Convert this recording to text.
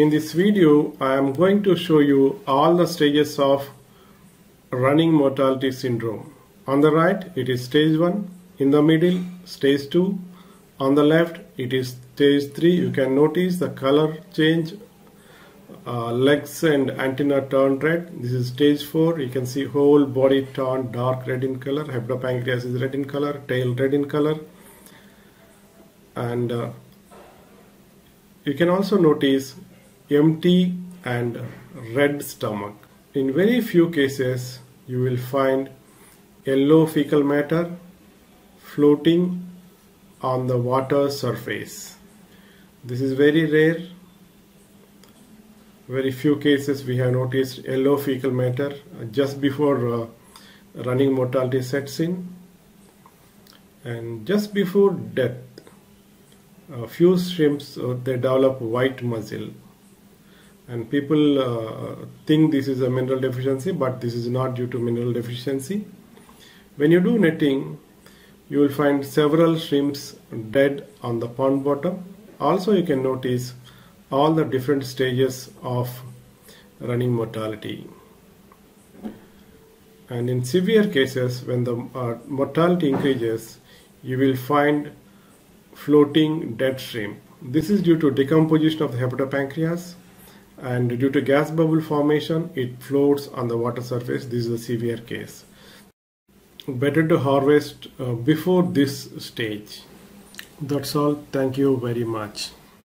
In this video, I am going to show you all the stages of running mortality syndrome. On the right, it is stage 1. In the middle, stage 2. On the left, it is stage 3. You can notice the color change. Uh, legs and antenna turned red. This is stage 4. You can see whole body turned dark red in color. Hepatopancreas is red in color. Tail red in color. And uh, you can also notice empty and red stomach. In very few cases, you will find yellow fecal matter floating on the water surface. This is very rare. Very few cases we have noticed yellow fecal matter just before uh, running mortality sets in and just before death. A few shrimps uh, they develop white muscle and people uh, think this is a mineral deficiency but this is not due to mineral deficiency. When you do netting you will find several shrimps dead on the pond bottom. Also you can notice all the different stages of running mortality. And in severe cases when the uh, mortality increases you will find floating dead shrimp. This is due to decomposition of the hepatopancreas and due to gas bubble formation it floats on the water surface. This is a severe case. Better to harvest uh, before this stage. That's all. Thank you very much